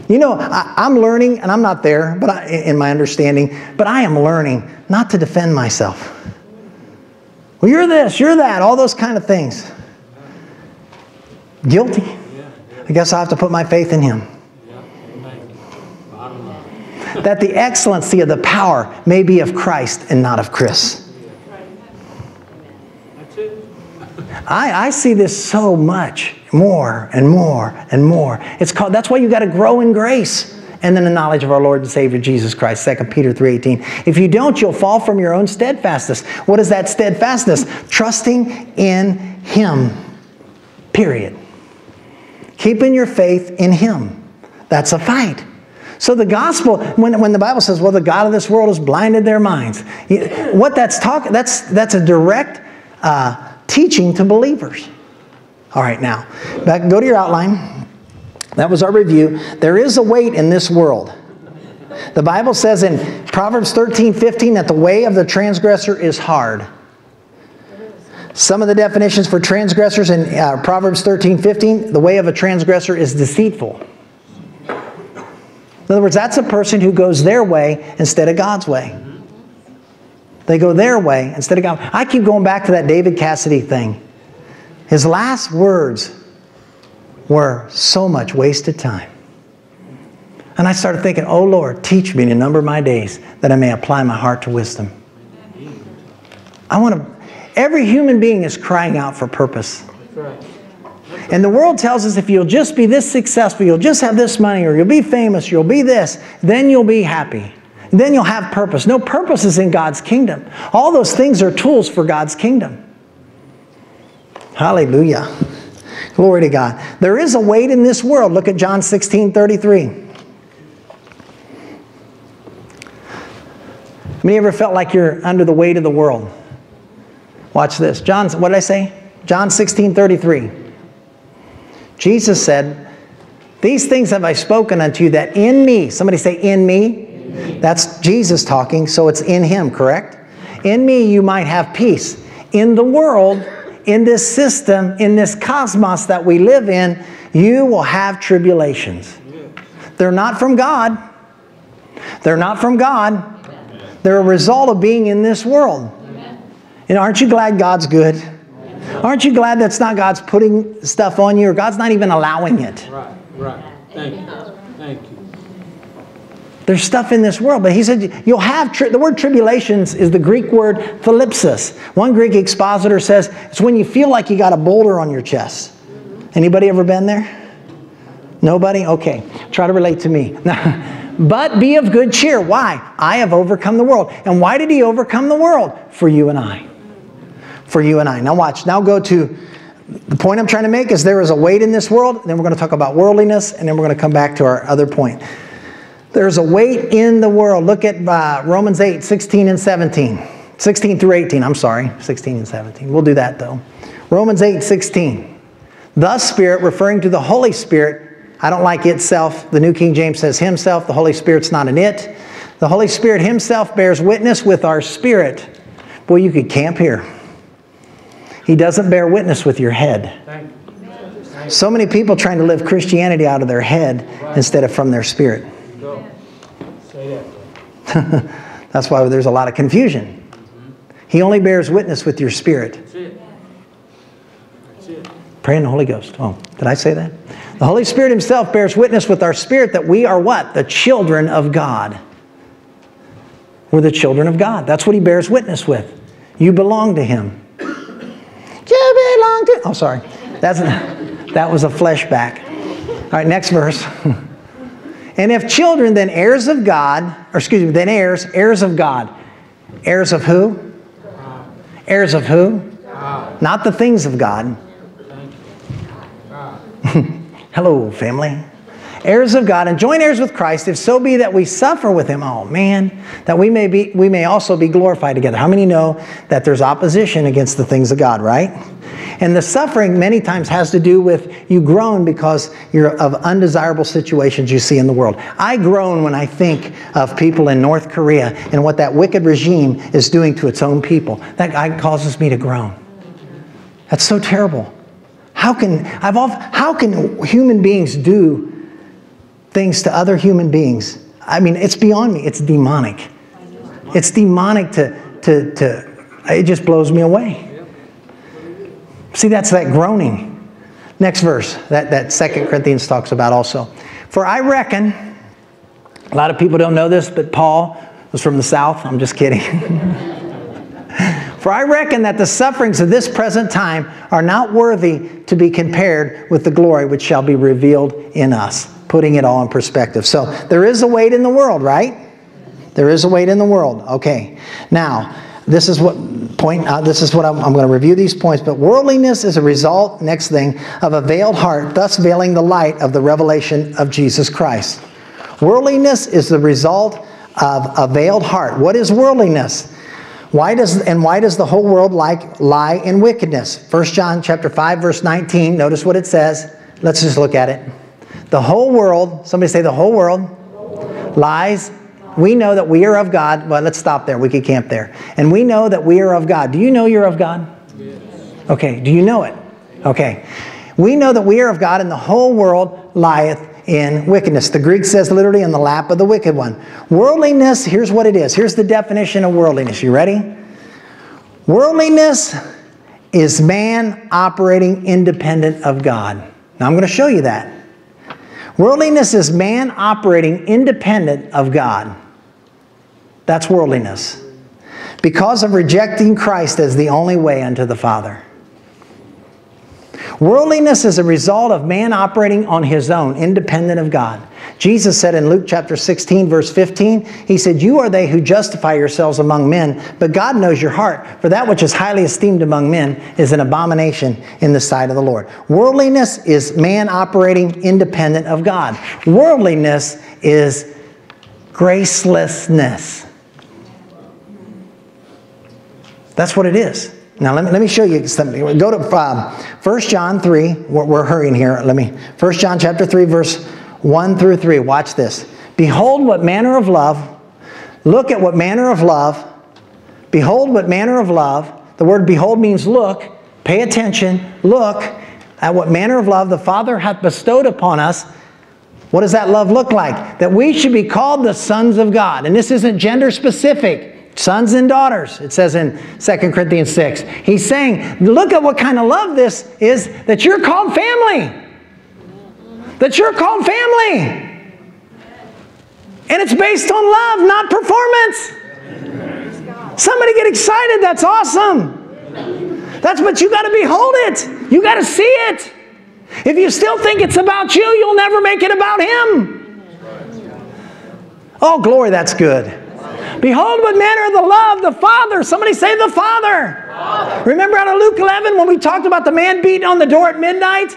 You know, I, am learning, and I'm not there, but I, in my understanding, but I am learning not to defend myself. Well, you're this, you're that, all those kind of things. Guilty. I guess I have to put my faith in Him. That the excellency of the power may be of Christ and not of Chris. I, I see this so much more and more and more. It's called, that's why you got to grow in grace and then the knowledge of our Lord and Savior Jesus Christ. 2 Peter 3.18. If you don't, you'll fall from your own steadfastness. What is that steadfastness? Trusting in Him. Period. Keeping your faith in Him. That's a fight. So the gospel, when, when the Bible says, well, the God of this world has blinded their minds, what that's talking, that's, that's a direct uh, teaching to believers. All right, now, back, go to your outline. That was our review. There is a weight in this world. The Bible says in Proverbs 13, 15 that the way of the transgressor is hard. Some of the definitions for transgressors in uh, Proverbs 13, 15, the way of a transgressor is deceitful. In other words, that's a person who goes their way instead of God's way. They go their way instead of God. I keep going back to that David Cassidy thing. His last words were so much wasted time. And I started thinking, oh Lord, teach me to number my days that I may apply my heart to wisdom. I want to Every human being is crying out for purpose. And the world tells us if you'll just be this successful, you'll just have this money, or you'll be famous, you'll be this, then you'll be happy. Then you'll have purpose. No purpose is in God's kingdom. All those things are tools for God's kingdom. Hallelujah. Glory to God. There is a weight in this world. Look at John 16 33. Have you ever felt like you're under the weight of the world? Watch this. John, what did I say? John 16 33. Jesus said, These things have I spoken unto you that in me, somebody say, in me. in me. That's Jesus talking, so it's in him, correct? In me you might have peace. In the world, in this system, in this cosmos that we live in, you will have tribulations. They're not from God. They're not from God. They're a result of being in this world. And aren't you glad God's good? Aren't you glad that's not God's putting stuff on you or God's not even allowing it? Right, right. Thank you. Thank you. There's stuff in this world, but he said you'll have the word tribulations is the Greek word thlipsis. One Greek expositor says it's when you feel like you got a boulder on your chest. Anybody ever been there? Nobody? Okay. Try to relate to me. but be of good cheer. Why? I have overcome the world. And why did he overcome the world? For you and I for you and I. Now, watch. Now, go to the point I'm trying to make is there is a weight in this world, then we're going to talk about worldliness, and then we're going to come back to our other point. There's a weight in the world. Look at uh, Romans 8, 16 and 17. 16 through 18, I'm sorry, 16 and 17. We'll do that though. Romans 8, 16. The Spirit, referring to the Holy Spirit, I don't like itself. The New King James says himself. The Holy Spirit's not an it. The Holy Spirit himself bears witness with our spirit. Boy, you could camp here. He doesn't bear witness with your head. So many people trying to live Christianity out of their head instead of from their spirit. That's why there's a lot of confusion. He only bears witness with your spirit. Pray in the Holy Ghost. Oh, did I say that? The Holy Spirit Himself bears witness with our spirit that we are what? The children of God. We're the children of God. That's what He bears witness with. You belong to Him. You belong to. Oh, sorry. That's that was a flashback. All right, next verse. and if children, then heirs of God, or excuse me, then heirs, heirs of God. Heirs of who? God. Heirs of who? God. Not the things of God. Hello, family. Heirs of God and joint heirs with Christ, if so be that we suffer with him. Oh man, that we may be we may also be glorified together. How many know that there's opposition against the things of God, right? And the suffering many times has to do with you groan because you're of undesirable situations you see in the world. I groan when I think of people in North Korea and what that wicked regime is doing to its own people. That causes me to groan. That's so terrible. How can, I've often, how can human beings do things to other human beings? I mean, it's beyond me. It's demonic. It's demonic to, to, to it just blows me away. See, that's that groaning. Next verse that, that Second Corinthians talks about also. For I reckon, a lot of people don't know this, but Paul was from the South. I'm just kidding. For I reckon that the sufferings of this present time are not worthy to be compared with the glory which shall be revealed in us. Putting it all in perspective. So there is a weight in the world, right? There is a weight in the world. Okay. Now, this is what point uh, this is what I'm, I'm going to review these points but worldliness is a result next thing of a veiled heart thus veiling the light of the revelation of jesus christ. Worldliness is the result of a veiled heart. What is worldliness? Why does and why does the whole world like lie in wickedness? 1 john chapter 5 verse 19 notice what it says. Let's just look at it. The whole world somebody say the whole world lies we know that we are of God. Well, let's stop there. We could camp there. And we know that we are of God. Do you know you're of God? Yes. Okay. Do you know it? Okay. We know that we are of God, and the whole world lieth in wickedness. The Greek says literally in the lap of the wicked one. Worldliness, here's what it is. Here's the definition of worldliness. You ready? Worldliness is man operating independent of God. Now I'm going to show you that. Worldliness is man operating independent of God. That's worldliness. Because of rejecting Christ as the only way unto the Father. Worldliness is a result of man operating on his own, independent of God. Jesus said in Luke chapter 16, verse 15, He said, You are they who justify yourselves among men, but God knows your heart. For that which is highly esteemed among men is an abomination in the sight of the Lord. Worldliness is man operating independent of God. Worldliness is gracelessness. That's what it is. Now, let me, let me show you something. Go to um, 1 John 3. We're, we're hurrying here. Let me. 1 John chapter 3, verse 1 through 3. Watch this. Behold, what manner of love. Look at what manner of love. Behold, what manner of love. The word behold means look. Pay attention. Look at what manner of love the Father hath bestowed upon us. What does that love look like? That we should be called the sons of God. And this isn't gender specific sons and daughters, it says in 2 Corinthians 6. He's saying, look at what kind of love this is that you're called family. That you're called family. And it's based on love, not performance. Somebody get excited. That's awesome. That's but you got to behold it. You got to see it. If you still think it's about you, you'll never make it about him. Oh, glory, that's good. Behold, what manner of the love, the Father. Somebody say the Father. Father. Remember out of Luke 11 when we talked about the man beating on the door at midnight?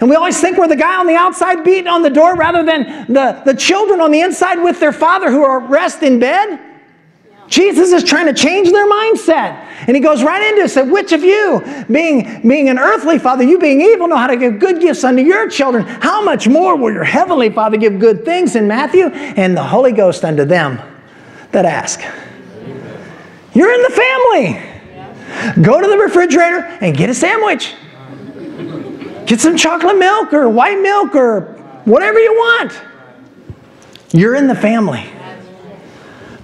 And we always think we're the guy on the outside beating on the door rather than the, the children on the inside with their father who are rest in bed. Jesus is trying to change their mindset. And he goes right into it, said, which of you, being, being an earthly father, you being evil, know how to give good gifts unto your children, how much more will your heavenly father give good things in Matthew? And the Holy Ghost unto them that ask. You're in the family. Go to the refrigerator and get a sandwich. Get some chocolate milk or white milk or whatever you want. You're in the family.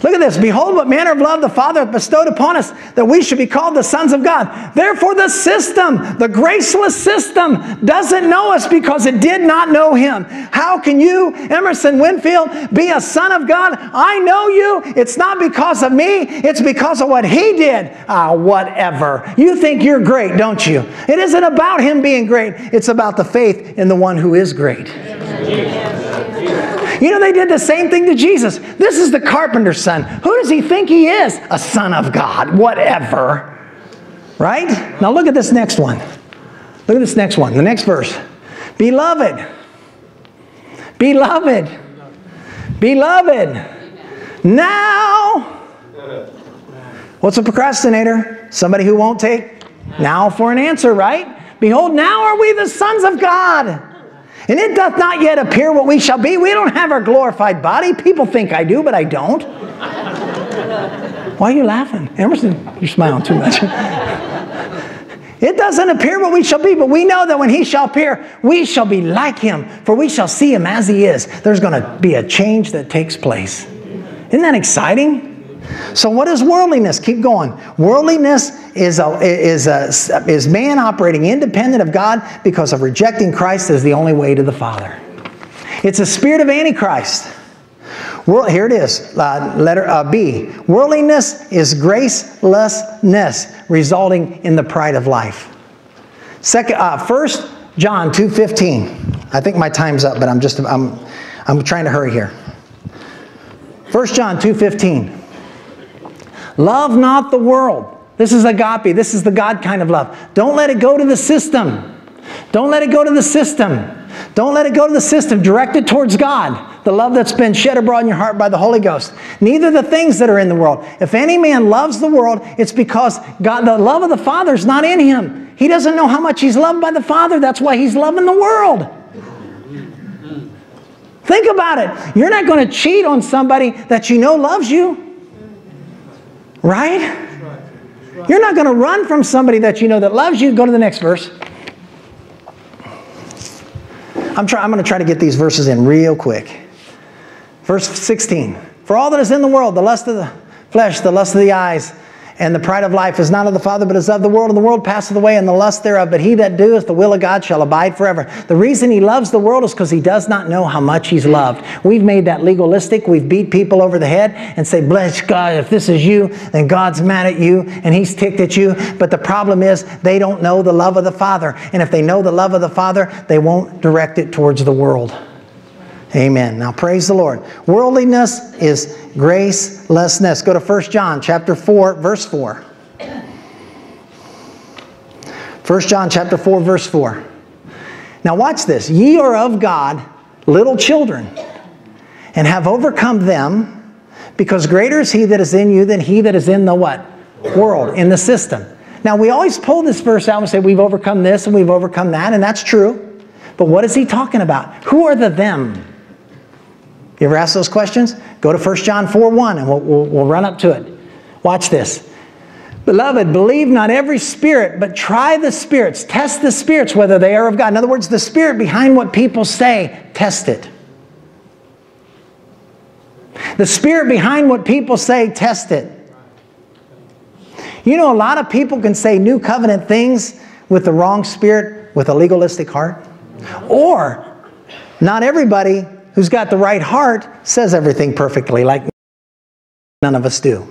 Look at this. Behold, what manner of love the Father hath bestowed upon us that we should be called the sons of God. Therefore, the system, the graceless system, doesn't know us because it did not know Him. How can you, Emerson Winfield, be a son of God? I know you. It's not because of me, it's because of what He did. Ah, whatever. You think you're great, don't you? It isn't about Him being great, it's about the faith in the one who is great. You know, they did the same thing to Jesus. This is the carpenter's son. Who does he think he is? A son of God, whatever. Right? Now look at this next one. Look at this next one, the next verse. Beloved, beloved, beloved, now. What's a procrastinator? Somebody who won't take Now for an answer, right? Behold, now are we the sons of God. And it doth not yet appear what we shall be. We don't have our glorified body. People think I do, but I don't. Why are you laughing? Emerson, you're smiling too much. It doesn't appear what we shall be, but we know that when he shall appear, we shall be like him, for we shall see him as he is. There's going to be a change that takes place. Isn't that exciting? So, what is worldliness? Keep going. Worldliness is, a, is, a, is man operating independent of God because of rejecting Christ as the only way to the Father. It's a spirit of Antichrist. World, here it is, uh, letter uh, B. Worldliness is gracelessness, resulting in the pride of life. Second, uh, First John 2.15. I think my time's up, but I'm just, I'm, I'm trying to hurry here. First John 2.15. Love not the world. This is agape. This is the God kind of love. Don't let it go to the system. Don't let it go to the system. Don't let it go to the system. Direct it towards God. The love that's been shed abroad in your heart by the Holy Ghost. Neither the things that are in the world. If any man loves the world, it's because God, the love of the Father is not in him. He doesn't know how much he's loved by the Father. That's why he's loving the world. Think about it. You're not going to cheat on somebody that you know loves you. Right? You're not going to run from somebody that you know that loves you. Go to the next verse. I'm, try, I'm going to try to get these verses in real quick. Verse 16. For all that is in the world, the lust of the flesh, the lust of the eyes, and the pride of life is not of the Father, but is of the world, and the world passeth away, and the lust thereof. But he that doeth the will of God shall abide forever. The reason he loves the world is because he does not know how much he's loved. We've made that legalistic. We've beat people over the head and say, Bless God, if this is you, then God's mad at you, and he's ticked at you. But the problem is, they don't know the love of the Father. And if they know the love of the Father, they won't direct it towards the world. Amen. Now praise the Lord. Worldliness is gracelessness. Go to 1 John chapter 4 verse 4. 1 John chapter 4 verse 4. Now watch this. Ye are of God little children and have overcome them because greater is he that is in you than he that is in the what? World, in the system. Now we always pull this verse out and say we've overcome this and we've overcome that and that's true. But what is he talking about? Who are the them? You ever ask those questions? Go to 1 John 4 1 and we'll, we'll, we'll run up to it. Watch this. Beloved, believe not every spirit, but try the spirits. Test the spirits whether they are of God. In other words, the spirit behind what people say, test it. The spirit behind what people say, test it. You know, a lot of people can say new covenant things with the wrong spirit, with a legalistic heart. Or, not everybody who's got the right heart says everything perfectly, like none of us do.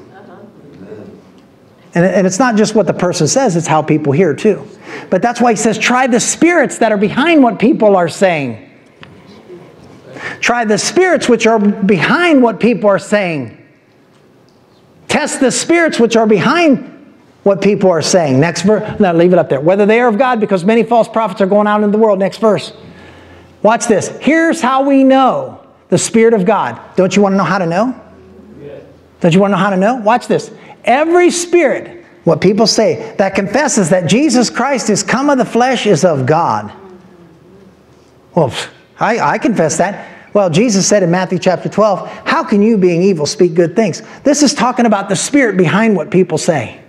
And, and it's not just what the person says, it's how people hear too. But that's why he says, try the spirits that are behind what people are saying. Try the spirits which are behind what people are saying. Test the spirits which are behind what people are saying. Next verse. No, leave it up there. Whether they are of God, because many false prophets are going out in the world. Next verse. Watch this. Here's how we know the Spirit of God. Don't you want to know how to know? Don't you want to know how to know? Watch this. Every spirit, what people say, that confesses that Jesus Christ is come of the flesh is of God. Well, I, I confess that. Well, Jesus said in Matthew chapter 12, How can you, being evil, speak good things? This is talking about the spirit behind what people say.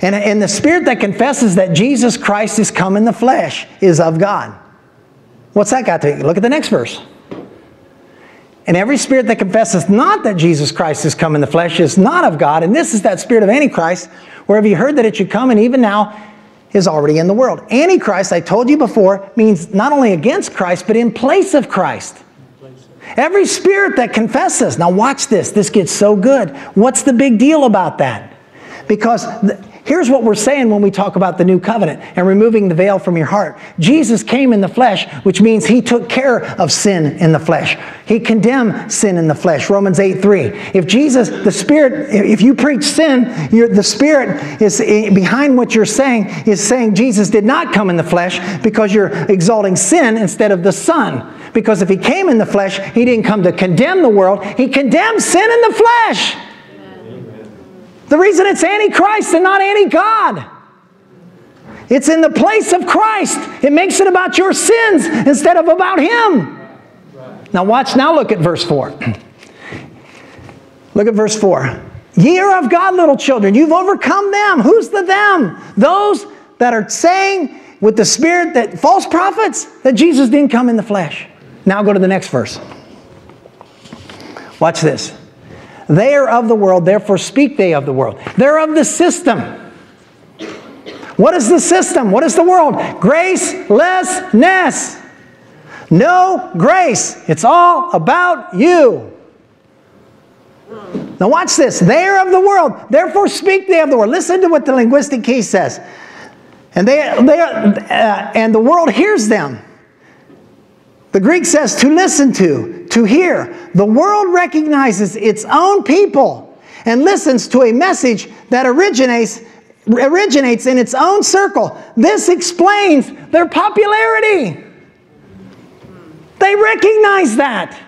And, and the spirit that confesses that Jesus Christ is come in the flesh is of God. What's that got to you? Look at the next verse. And every spirit that confesses not that Jesus Christ has come in the flesh is not of God, and this is that spirit of Antichrist, wherever you heard that it should come, and even now is already in the world. Antichrist, I told you before, means not only against Christ, but in place of Christ. Every spirit that confesses. Now, watch this. This gets so good. What's the big deal about that? Because Here's what we're saying when we talk about the new covenant and removing the veil from your heart. Jesus came in the flesh, which means he took care of sin in the flesh. He condemned sin in the flesh. Romans 8 3. If Jesus, the Spirit, if you preach sin, the Spirit is eh, behind what you're saying, is saying Jesus did not come in the flesh because you're exalting sin instead of the Son. Because if he came in the flesh, he didn't come to condemn the world, he condemned sin in the flesh. The reason it's antichrist and not anti God. It's in the place of Christ. It makes it about your sins instead of about Him. Now, watch, now look at verse 4. Look at verse 4. Ye are of God, little children. You've overcome them. Who's the them? Those that are saying with the Spirit that false prophets that Jesus didn't come in the flesh. Now go to the next verse. Watch this. They are of the world, therefore speak they of the world. They're of the system. What is the system? What is the world? Gracelessness. No grace. It's all about you. Now, watch this. They are of the world, therefore speak they of the world. Listen to what the linguistic key says. And, they, they are, uh, and the world hears them. The Greek says to listen to, to hear. The world recognizes its own people and listens to a message that originates, originates in its own circle. This explains their popularity. They recognize that.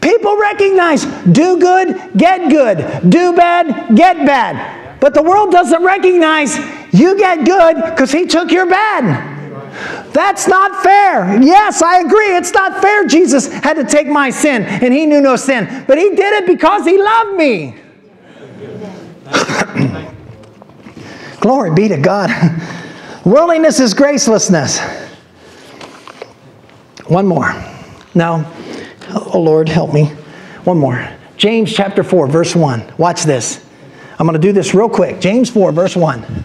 People recognize do good, get good, do bad, get bad. But the world doesn't recognize you get good because he took your bad. That's not fair. Yes, I agree. It's not fair. Jesus had to take my sin and he knew no sin. But he did it because he loved me. Glory be to God. Worldliness is gracelessness. One more. Now, oh Lord, help me. One more. James chapter 4, verse 1. Watch this. I'm going to do this real quick. James 4, verse 1.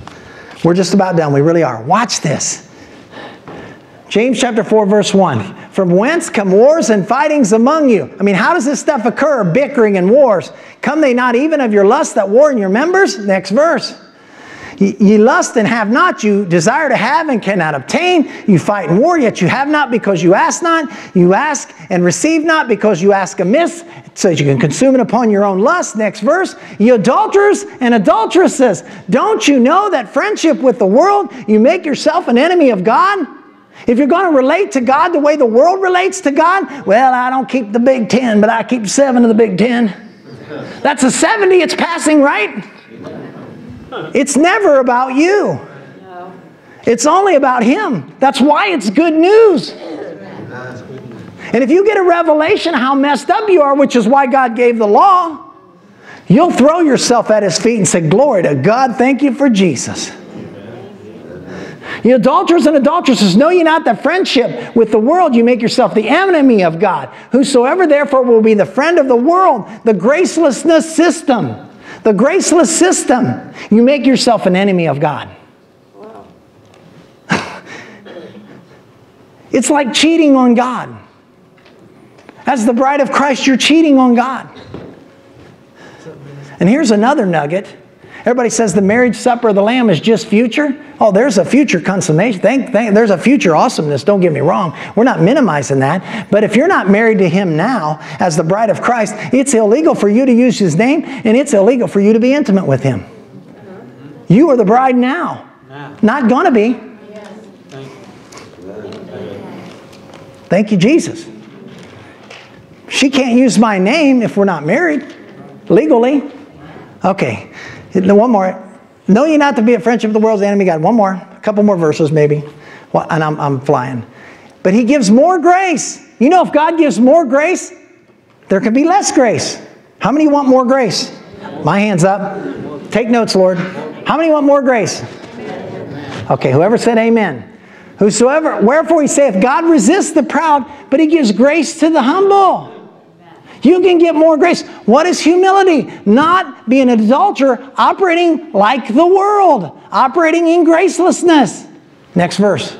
We're just about done. We really are. Watch this. James chapter 4, verse 1. From whence come wars and fightings among you? I mean, how does this stuff occur? Bickering and wars. Come they not even of your lust that war in your members? Next verse. Ye lust and have not, you desire to have and cannot obtain. You fight in war, yet you have not because you ask not. You ask and receive not because you ask amiss, so that you can consume it upon your own lust. Next verse. Ye adulterers and adulteresses, don't you know that friendship with the world, you make yourself an enemy of God? If you're going to relate to God the way the world relates to God, well, I don't keep the Big Ten, but I keep seven of the Big Ten. That's a 70, it's passing, right? It's never about you. It's only about Him. That's why it's good news. And if you get a revelation how messed up you are, which is why God gave the law, you'll throw yourself at His feet and say, Glory to God, thank you for Jesus. You adulterers and adulteresses, know ye not that friendship with the world you make yourself the enemy of God? Whosoever therefore will be the friend of the world, the gracelessness system, the graceless system, you make yourself an enemy of God. it's like cheating on God. As the bride of Christ, you're cheating on God. And here's another nugget. Everybody says the marriage supper of the Lamb is just future. Oh, there's a future consummation. Thank, thank, there's a future awesomeness. Don't get me wrong. We're not minimizing that. But if you're not married to Him now as the bride of Christ, it's illegal for you to use His name and it's illegal for you to be intimate with Him. You are the bride now. Not going to be. Thank you, Jesus. She can't use my name if we're not married legally. Okay. One more. Know ye not to be a friendship of the world's enemy God. One more. A couple more verses maybe. Well, and I'm, I'm flying. But he gives more grace. You know, if God gives more grace, there can be less grace. How many want more grace? My hand's up. Take notes, Lord. How many want more grace? Okay, whoever said amen. Whosoever, wherefore he saith, God resists the proud, but he gives grace to the humble. You can get more grace. What is humility? Not being an adulterer, operating like the world, operating in gracelessness. Next verse.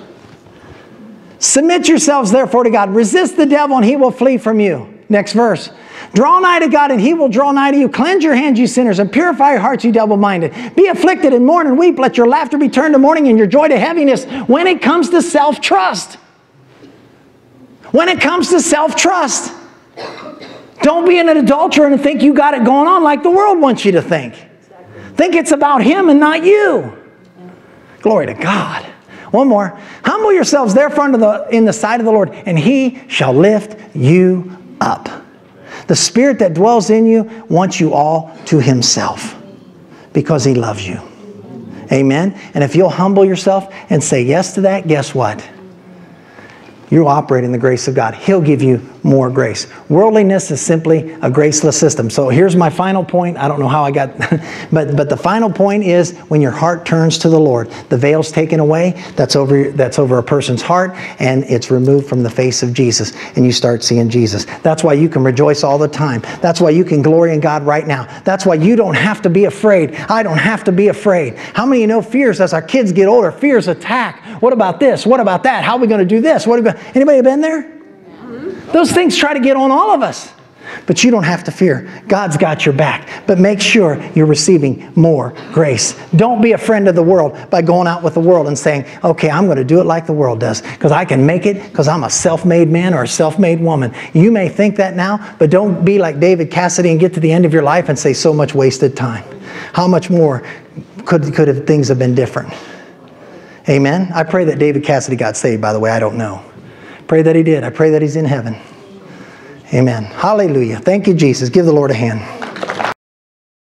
Submit yourselves therefore to God. Resist the devil and he will flee from you. Next verse. Draw nigh to God and he will draw nigh to you. Cleanse your hands, you sinners, and purify your hearts, you double minded. Be afflicted and mourn and weep. Let your laughter be turned to mourning and your joy to heaviness when it comes to self trust. When it comes to self trust. Don't be an adulterer and think you got it going on like the world wants you to think. Think it's about him and not you. Glory to God. One more. Humble yourselves therefore the, in the sight of the Lord, and he shall lift you up. The spirit that dwells in you wants you all to himself because he loves you. Amen. And if you'll humble yourself and say yes to that, guess what? You'll operate in the grace of God. He'll give you more grace. Worldliness is simply a graceless system. So here's my final point. I don't know how I got, but, but the final point is when your heart turns to the Lord, the veil's taken away, that's over, that's over a person's heart, and it's removed from the face of Jesus, and you start seeing Jesus. That's why you can rejoice all the time. That's why you can glory in God right now. That's why you don't have to be afraid. I don't have to be afraid. How many of you know fears as our kids get older? Fears attack. What about this? What about that? How are we going to do this? What going Anybody been there? Those things try to get on all of us. But you don't have to fear. God's got your back. But make sure you're receiving more grace. Don't be a friend of the world by going out with the world and saying, okay, I'm going to do it like the world does because I can make it because I'm a self made man or a self made woman. You may think that now, but don't be like David Cassidy and get to the end of your life and say, so much wasted time. How much more could, could have things have been different? Amen. I pray that David Cassidy got saved, by the way. I don't know. Pray that he did. I pray that he's in heaven. Amen. Hallelujah. Thank you, Jesus. Give the Lord a hand.